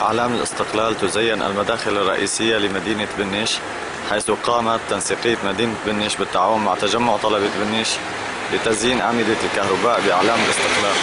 أعلام الاستقلال تزين المداخل الرئيسية لمدينة بنيش حيث قامت تنسيقية مدينة بنيش بالتعاون مع تجمع طلبة بنيش لتزيين أعمدة الكهرباء بأعلام الاستقلال.